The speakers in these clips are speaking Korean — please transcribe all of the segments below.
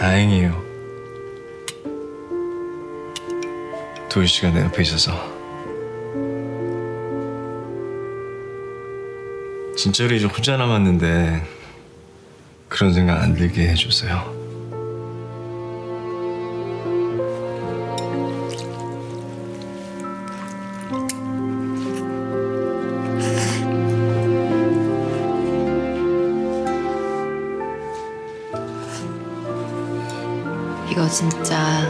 다행이에요. 도희 씨가 내 옆에 있어서. 진짜로 이제 혼자 남았는데 그런 생각 안 들게 해줘서요. 이거 진짜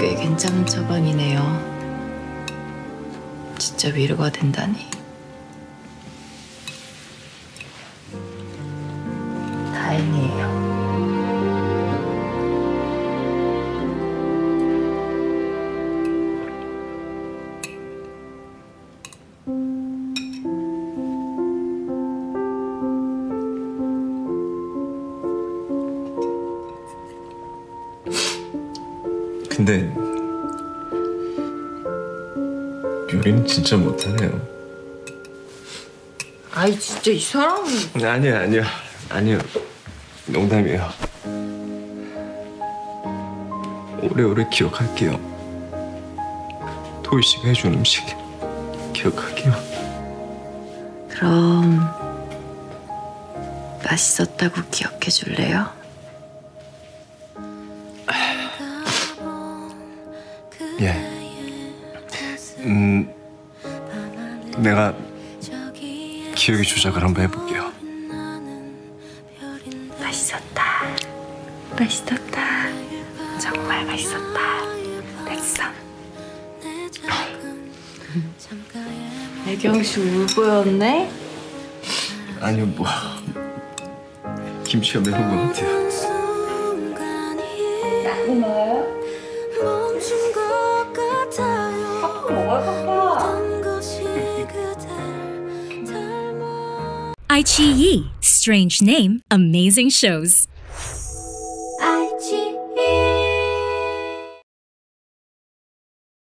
꽤 괜찮은 처방이네요. 진짜 위로가 된다니. 근데 요리는 진짜 못하네요. 아이 진짜 이 사람은 아니요, 아니요, 아니요. 농담이에요. 오래오래 기억할게요. 도희 씨가 해준 음식 기억할게요. 그럼 맛있었다고 기억해 줄래요? 예. 음, 내가 기억의 조작을 한번 해볼게요. 맛있었다. 맛있었다. 정말 맛있었다. 됐어. 애경 씨 울보였네? 아니요, 뭐 김치가 매운 것 같아요. 멈춘 Chai Chi Yi. Strange name, amazing shows.